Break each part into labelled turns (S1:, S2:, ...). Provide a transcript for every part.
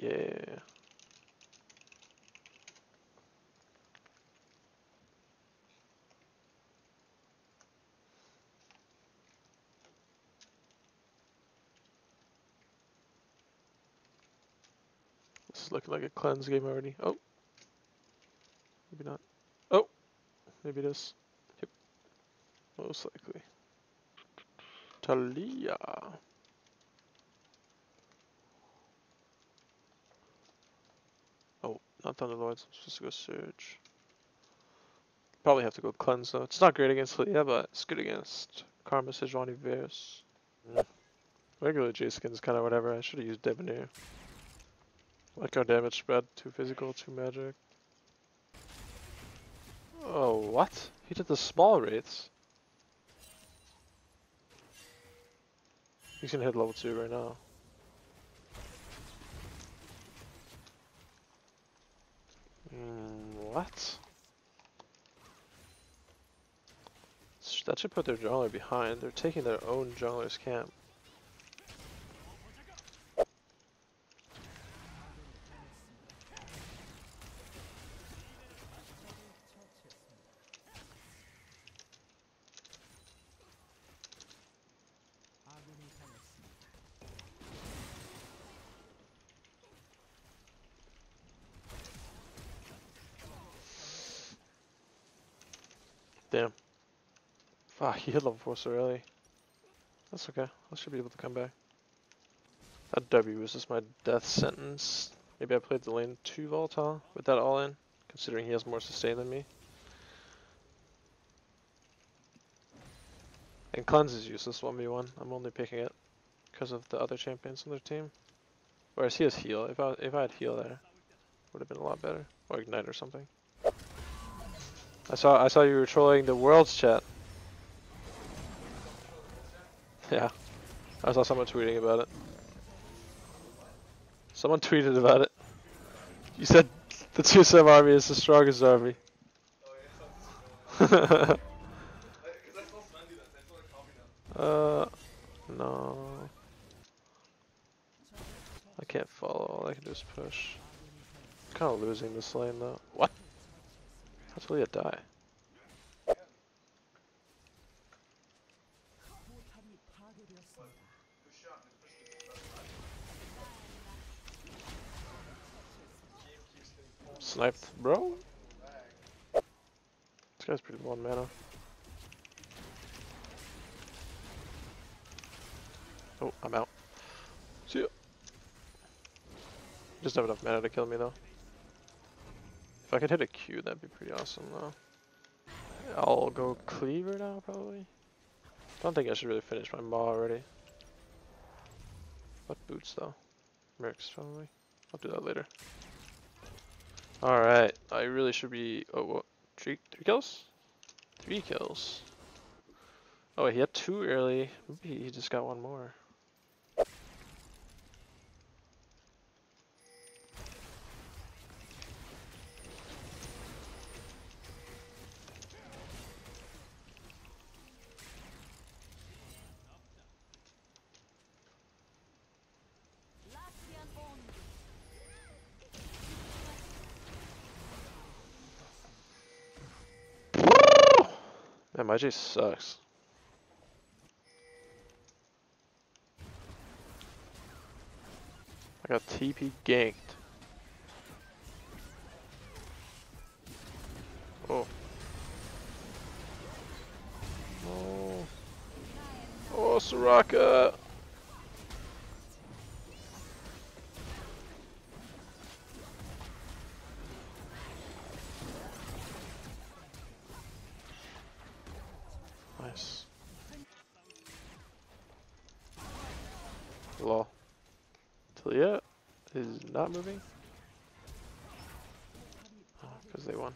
S1: Yeah. This is looking like a cleanse game already. Oh. Maybe not. Oh. Maybe it is. Yep. Most likely. Taliyah. Oh, not Thunderlords. I'm supposed to go Surge. Probably have to go Cleanse though. It's not great against Taliyah, but it's good against Karma Sejuani Varus.
S2: Mm.
S1: Regular J skin's kind of whatever. I should have used Debonair. Like our damage spread, too physical, too magic. Oh, what? He did the small wraiths. He's gonna hit level 2 right now. Mm, what? That should put their jungler behind. They're taking their own jungler's camp. Damn. Fuck, he hit level 4 so early. That's okay. I should be able to come back. That W was just my death sentence. Maybe I played the lane too volatile with that all in, considering he has more sustain than me. And cleanse is useless 1v1. I'm only picking it because of the other champions on their team. Whereas he has heal. If I if I had heal there, would have been a lot better. Or ignite or something. I saw I saw you were trolling the world's chat. Yeah. I saw someone tweeting about it. Someone tweeted about it. You said the 2-7 army is the strongest army. uh, no. I can't follow, all I can do is push. kind of losing this lane though. What? How'd Taliyah die? Sniped, bro. This guy's pretty low on mana. Oh, I'm out. See ya. Just have enough mana to kill me though. If I could hit a Q, that'd be pretty awesome though. I'll go Cleaver now, probably. I Don't think I should really finish my Maw already. What boots though? Mercs, probably. I'll do that later. Alright, I really should be... Oh, what? Three, three kills? Three kills. Oh, he had two early. Maybe he just got one more. My J sucks. I got TP ganked. Oh. Oh. Oh, Soraka! Nice. Lol. Taliyah is not moving. Oh, because they won.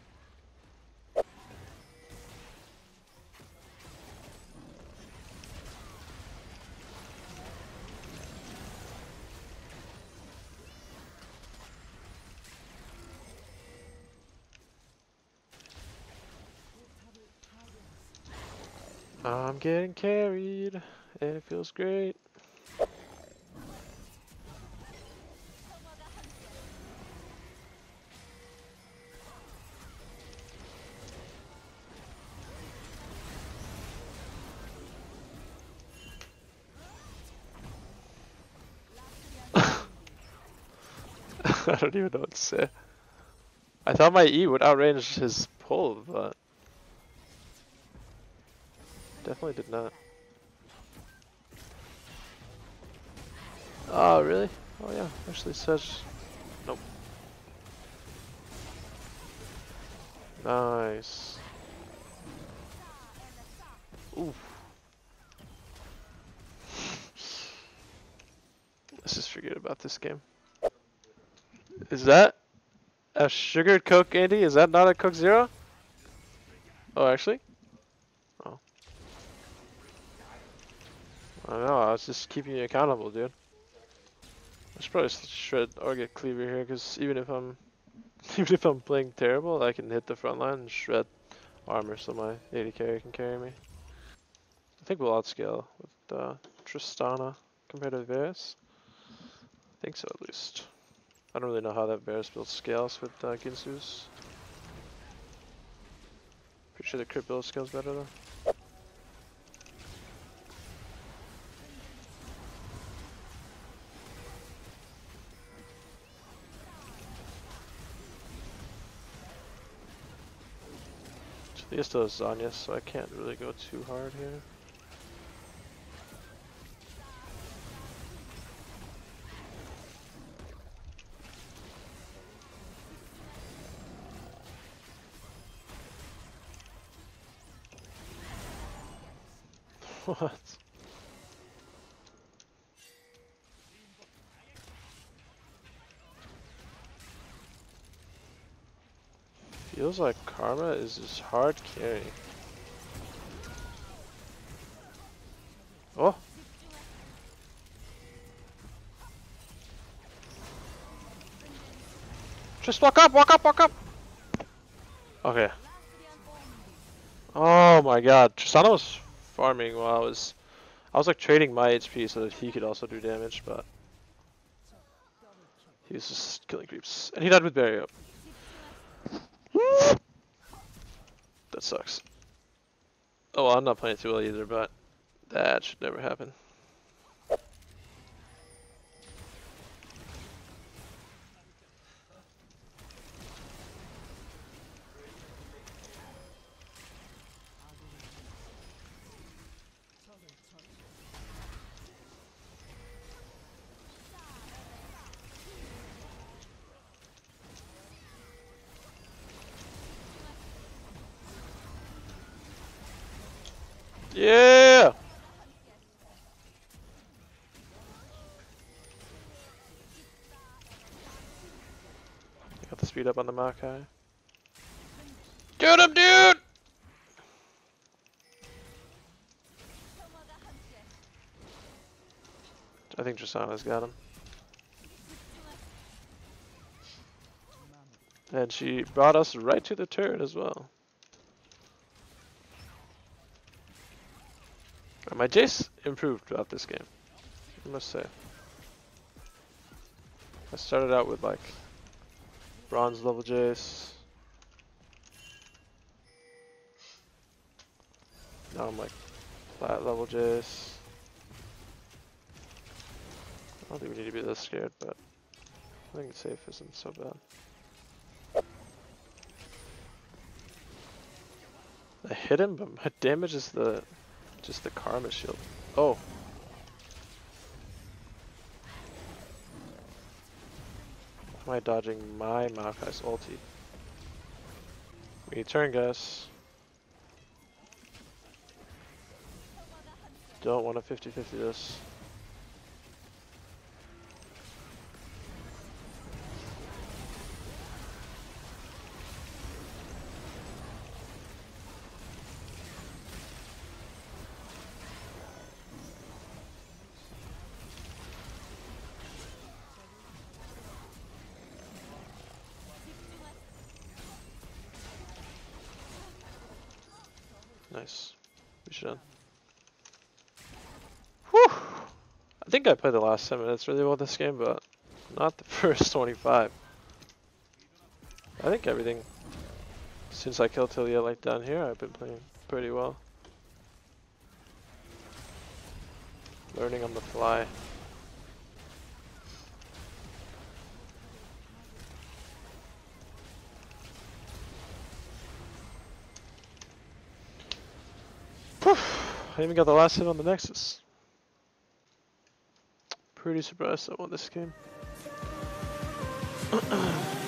S1: I'm getting carried, and it feels great. I don't even know what to say. I thought my E would outrange his pull, but definitely did not. Oh, really? Oh yeah, actually says nope. Nice. Oof. Let's just forget about this game. Is that a sugared Coke, Andy? Is that not a Coke Zero? Oh, actually? I don't know, I was just keeping you accountable, dude. I should probably shred or get cleaver here, because even if I'm even if I'm playing terrible, I can hit the front line and shred armor so my AD carry can carry me. I think we'll outscale with uh, Tristana compared to Varus. I think so at least. I don't really know how that Varus build scales with uh, Guinsoo's. Pretty sure the crit build scales better though. He still has Zhonya, so I can't really go too hard here. what? Feels like Karma is just hard carry. Oh! Just walk up, walk up, walk up! Okay. Oh my god, Tristana was farming while I was... I was like trading my HP so that he could also do damage, but... He was just killing creeps. And he died with Barrier up. That sucks. Oh, well, I'm not playing too well either, but that should never happen. Yeah! Got the speed up on the Maokai. Eh? Get him, dude! I think Tristana's got him. And she brought us right to the turret as well. My Jace improved throughout this game, I must say. I started out with like bronze level Jace. Now I'm like flat level Jace. I don't think we need to be this scared, but I think safe isn't so bad. I hit him, but my damage is the just the Karma Shield. Oh. Am I dodging my Maokai's ulti? We turn, guys. Don't want to 50-50 this. Nice. We should. Whew! I think I played the last 10 minutes really well this game, but not the first 25. I think everything since I killed Taliyah like down here, I've been playing pretty well. Learning on the fly. I even got the last hit on the Nexus. Pretty surprised I won this game.